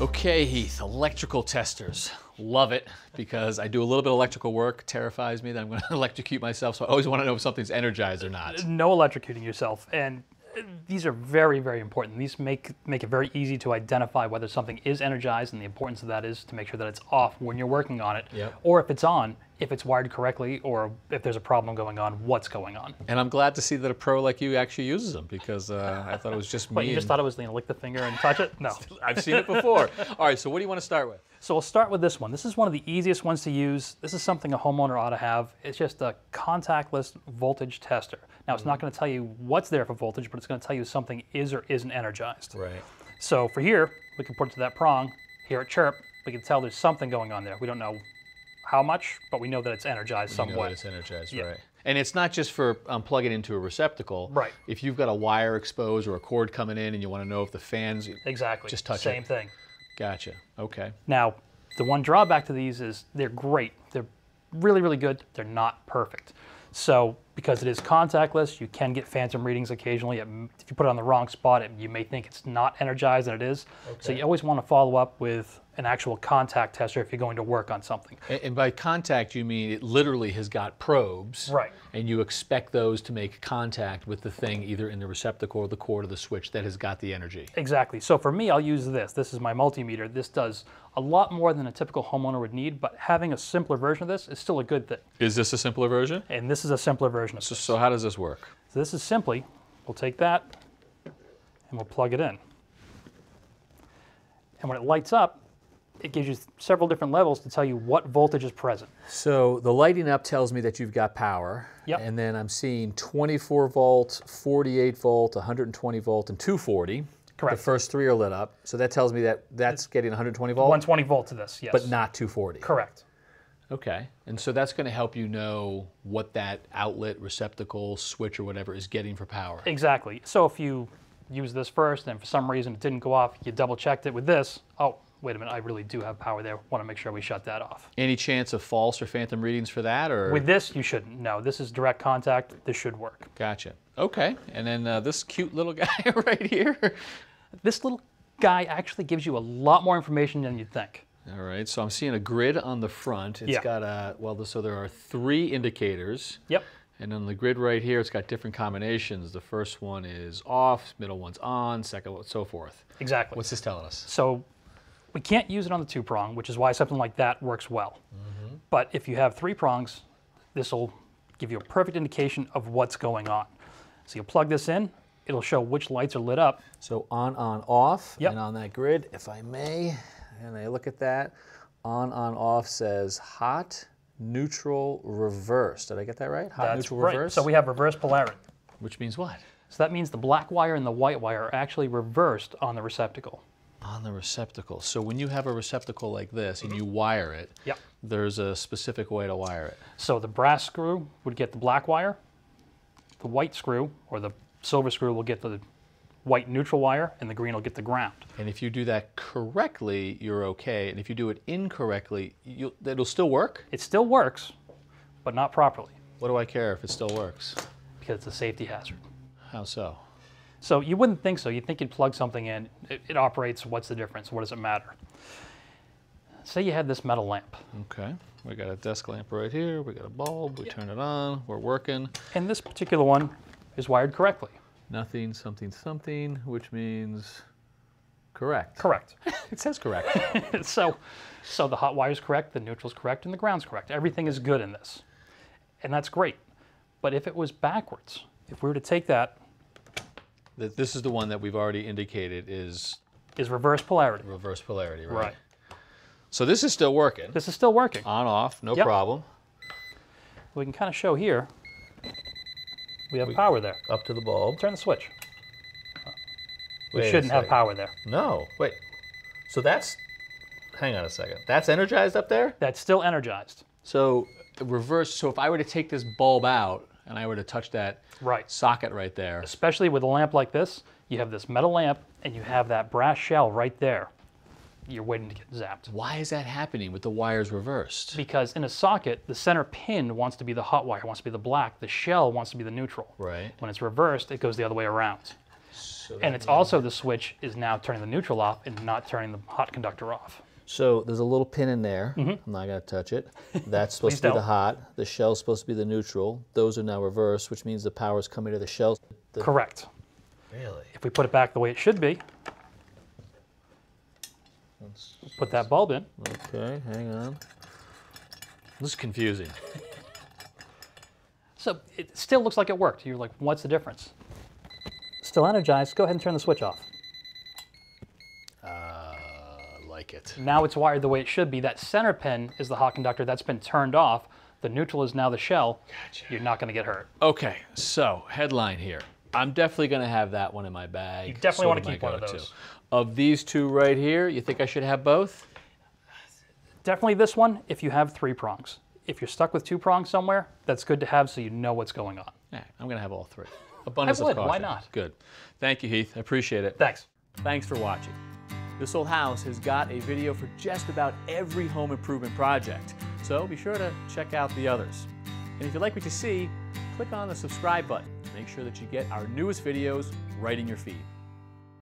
Okay, Heath, electrical testers. Love it because I do a little bit of electrical work, terrifies me that I'm going to electrocute myself, so I always want to know if something's energized or not. No electrocuting yourself. And uh, these are very, very important. These make, make it very easy to identify whether something is energized, and the importance of that is to make sure that it's off when you're working on it. Yep. Or if it's on, if it's wired correctly, or if there's a problem going on, what's going on. And I'm glad to see that a pro like you actually uses them because uh, I thought it was just me. But you just thought it was going to lick the finger and touch it? No. I've seen it before. All right, so what do you want to start with? So we'll start with this one. This is one of the easiest ones to use. This is something a homeowner ought to have. It's just a contactless voltage tester. Now it's not going to tell you what's there for voltage, but it's going to tell you something is or isn't energized. Right. So for here, we can put it to that prong. Here at chirp, we can tell there's something going on there. We don't know how much, but we know that it's energized You know that it's energized, Yeah. right. And it's not just for um, plugging into a receptacle. Right. If you've got a wire exposed or a cord coming in and you want to know if the fans, Exactly. Just touch it. Same it. thing. gotcha. Okay. Now, the one drawback to these is they're great. They're really, really good. They're not perfect. So, because it is contactless, you can get phantom readings occasionally. If you put it on the wrong spot, it, you may think it's not energized and it is. So, you always want to follow up with an actual contact tester if you're going to work on something. And, and by contact, you mean it literally has got probes. Right. And you expect those to make contact with the thing either in the receptacle or the cord or the switch that has got the energy. Exactly. So, for me, I'll use this. This is my multimeter. This does a lot more than a typical homeowner would need, but having a simpler version of this is still a good thing. Is this a simpler version? And this is a simpler version of So, this. so how does this work? So this is simply, we'll take that and we'll plug it in. And when it lights up, it gives you several different levels to tell you what voltage is present. So the lighting up tells me that you've got power. Yep. And then I'm seeing 24 volt, 48 volt, 120 volt, and 240. Correct. The first three are lit up. So that tells me that that's getting 120 volt, 120 volt to this, yes. but not 240. Correct. Okay. And so that's going to help you know what that outlet, receptacle, switch, or whatever is getting for power. Exactly. So if you use this first and for some reason it didn't go off, you double checked it with this, oh, wait a minute, I really do have power there. Want to make sure we shut that off. Any chance of false or phantom readings for that? Or With this, you shouldn't. No, this is direct contact. This should work. Gotcha. Okay. And then uh, this cute little guy right here. This little guy actually gives you a lot more information than you'd think. All right, so I'm seeing a grid on the front. It's Yeah. got a, well, so there are three indicators. Yep. And on the grid right here, it's got different combinations. The first one is off, middle one's on, second one, so forth. Exactly. What's this telling us? So we can't use it on the two prong, which is why something like that works well. Mm-hmm. But if you have three prongs, this will give you a perfect indication of what's going on. So you'll plug this in, it'll show which lights are lit up. So on, on, off, Yep. and on that grid, if I may, and I look at that, on, on, off says hot, neutral, reverse. Did I get that right? Hot, That's neutral, right. reverse? So we have reverse polarity. Which means what? So that means the black wire and the white wire are actually reversed on the receptacle. On the receptacle. So when you have a receptacle like this and you wire it, Yep. there's a specific way to wire it. So the brass screw would get the black wire, the white screw or the silver screw will get the white neutral wire, and the green will get the ground. And if you do that correctly, you're okay. And if you do it incorrectly, you'll, it'll still work. It still works, but not properly What do I care if it still works? because it's a safety hazard. How so? So you wouldn't think so. You'd think you'd plug something in, it, it operates, what's the difference? What does it matter? Say you had this metal lamp, Okay. We got a desk lamp right here. We got a bulb. We turn it on. We're working. and this particular one is wired correctly. Nothing, something, something, which means correct. Correct. It says correct. so, so the hot wire's correct, the neutral's correct, and the ground's correct. Everything is good in this. And that's great. But if it was backwards, if we were to take that, Th- this is the one that we've already indicated is is reverse polarity. reverse polarity, right? Right. So this is still working. This is still working. On, off, no Yep. problem. We can kind of show here. We have power there. Up to the bulb. Turn the switch. We Wait a shouldn't have second. power there. No, wait. So that's, hang on a second. That's energized up there? That's still energized. So reverse, so if I were to take this bulb out and I were to touch that Right. socket right there, Especially with a lamp like this, you have this metal lamp and you have that brass shell right there. You're waiting to get zapped. why is that happening with the wires reversed? Because in a socket, the center pin wants to be the hot wire, wants to be the black. The shell wants to be the neutral. Right. When it's reversed, it goes the other way around. So And it's also the switch is now turning the neutral off and not turning the hot conductor off. So there's a little pin in there. Mm-hmm. I'm not going to touch it. That's supposed to be the don't. hot. The shell's supposed to be the neutral. Those are now reversed, which means the power's coming to the shell. The- Correct. Really? If we put it back the way it should be, put that bulb in. Okay, hang on. This is confusing. So it still looks like it worked. You're like, what's the difference? Still energized. Go ahead and turn the switch off. Uh, like it. Now it's wired the way it should be. That center pin is the hot conductor. That's been turned off. The neutral is now the shell. Gotcha. You're not going to get hurt. Okay, so headline here. I'm definitely going to have that one in my bag. You definitely Sort wanna of my keep one of go-to. those. Of these two right here, you think I should have both? Definitely this one if you have three prongs. If you're stuck with two prongs somewhere, that's good to have so you know what's going on. Yeah, I'm going to have all three. Abundance would, of caution. why not? Good. Thank you, Heath. I appreciate it. Thanks. Thanks for watching. This Old House has got a video for just about every home improvement project, so be sure to check out the others. And if you like what you see, click on the subscribe button to make sure that you get our newest videos right in your feed.